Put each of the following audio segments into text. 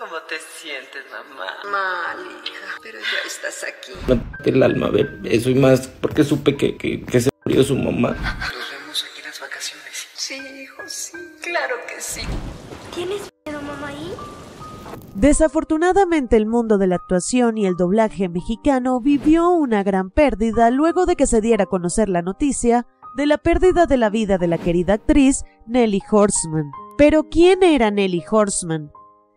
¿Cómo te sientes, mamá? Mal, hija, pero ya estás aquí. Me el alma ver eso y más porque supe que, que, se murió su mamá. Nos vemos aquí en las vacaciones. Sí, hijo, sí, claro que sí. ¿Tienes miedo, mamá, ahí? Desafortunadamente el mundo de la actuación y el doblaje mexicano vivió una gran pérdida luego de que se diera a conocer la noticia de la pérdida de la vida de la querida actriz Nelly Horseman. Pero ¿quién era Nelly Horseman?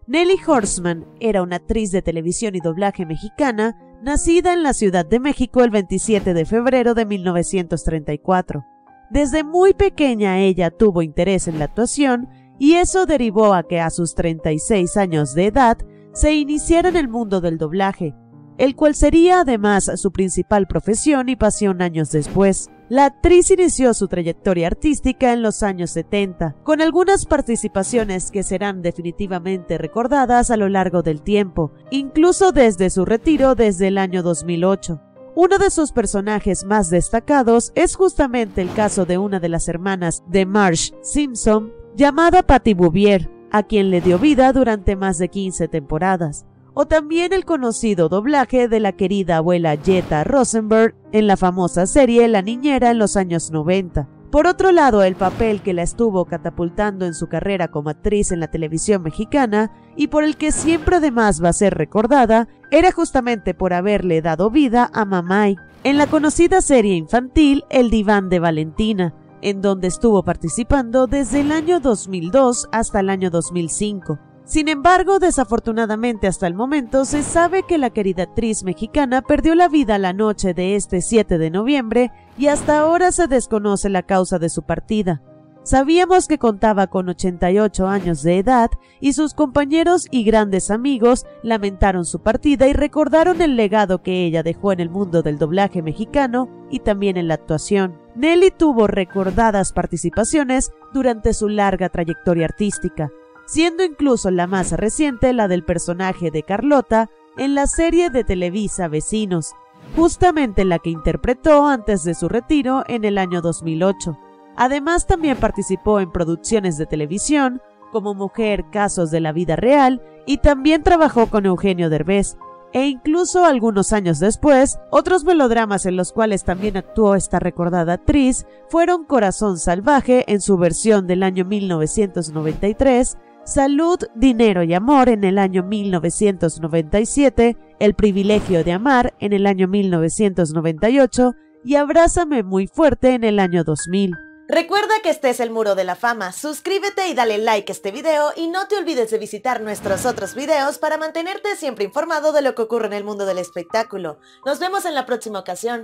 Nelly Horseman era una actriz de televisión y doblaje mexicana nacida en la Ciudad de México el 27 de febrero de 1934. Desde muy pequeña ella tuvo interés en la actuación y eso derivó a que a sus 36 años de edad se iniciara en el mundo del doblaje, el cual sería además su principal profesión y pasión años después. La actriz inició su trayectoria artística en los años 70, con algunas participaciones que serán definitivamente recordadas a lo largo del tiempo, incluso desde su retiro desde el año 2008. Uno de sus personajes más destacados es justamente el caso de una de las hermanas de Marsh Simpson, llamada Patty Bouvier, a quien le dio vida durante más de 15 temporadas o también el conocido doblaje de la querida abuela Jetta Rosenberg en la famosa serie La Niñera en los años 90. Por otro lado, el papel que la estuvo catapultando en su carrera como actriz en la televisión mexicana y por el que siempre además va a ser recordada, era justamente por haberle dado vida a Mamai en la conocida serie infantil El Diván de Valentina, en donde estuvo participando desde el año 2002 hasta el año 2005. Sin embargo, desafortunadamente hasta el momento se sabe que la querida actriz mexicana perdió la vida la noche de este 7 de noviembre y hasta ahora se desconoce la causa de su partida. Sabíamos que contaba con 88 años de edad y sus compañeros y grandes amigos lamentaron su partida y recordaron el legado que ella dejó en el mundo del doblaje mexicano y también en la actuación. Nelly tuvo recordadas participaciones durante su larga trayectoria artística, siendo incluso la más reciente la del personaje de Carlota en la serie de Televisa Vecinos, justamente la que interpretó antes de su retiro en el año 2008. Además también participó en producciones de televisión, como Mujer Casos de la Vida Real, y también trabajó con Eugenio Derbez, e incluso algunos años después, otros melodramas en los cuales también actuó esta recordada actriz fueron Corazón Salvaje en su versión del año 1993, Salud, Dinero y Amor en el año 1997, El privilegio de amar en el año 1998 y Abrázame muy fuerte en el año 2000. Recuerda que este es el Muro de la Fama, suscríbete y dale like a este video y no te olvides de visitar nuestros otros videos para mantenerte siempre informado de lo que ocurre en el mundo del espectáculo. Nos vemos en la próxima ocasión.